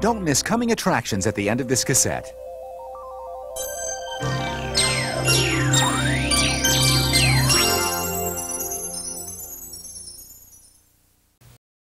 Don't miss coming attractions at the end of this cassette.